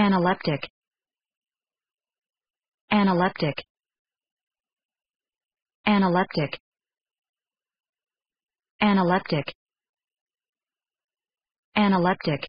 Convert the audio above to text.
Analeptic. Analeptic. Analeptic. Analeptic. Analeptic.